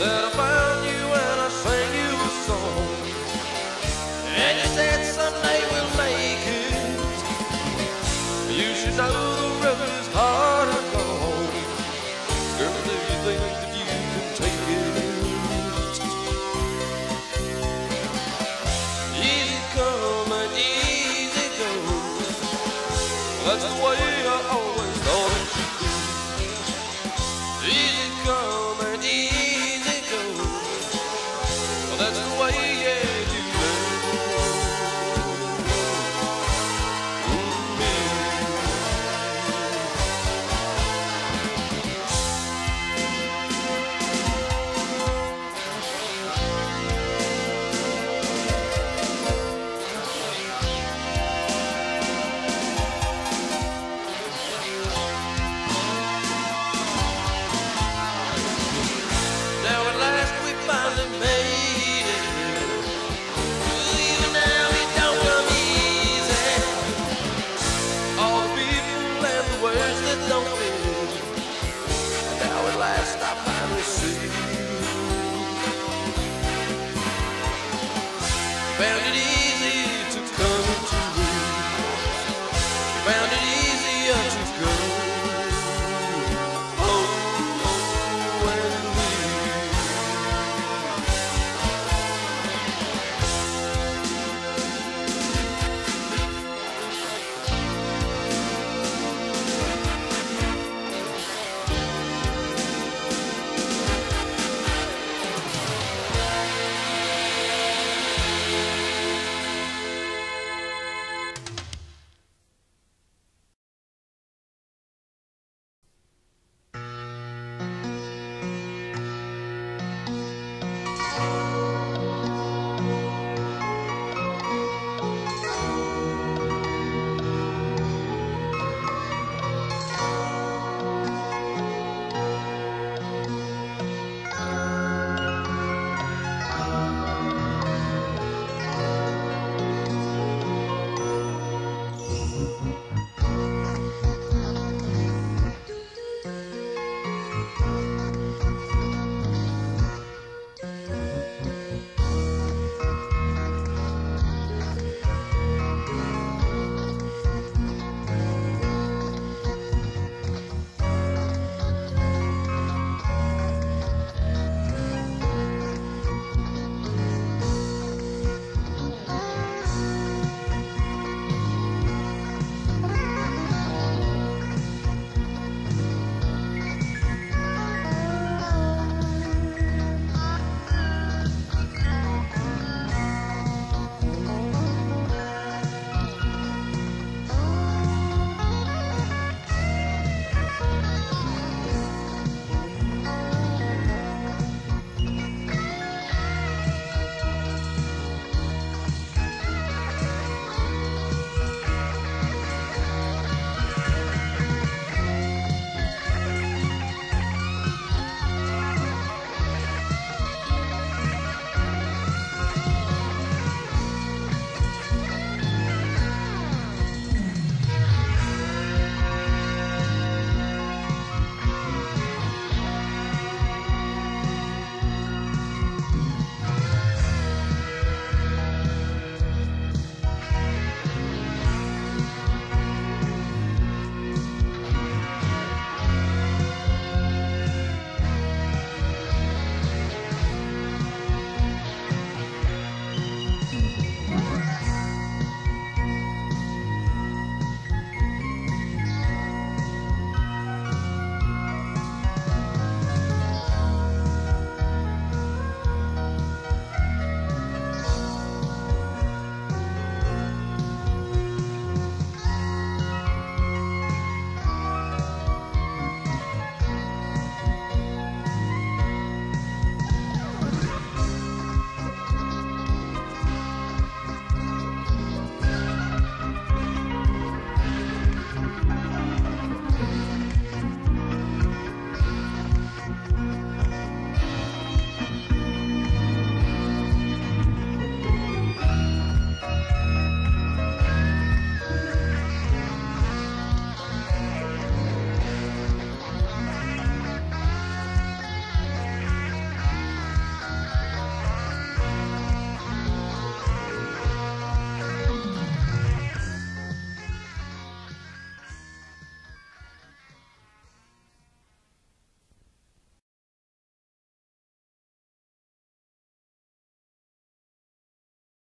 that I find você.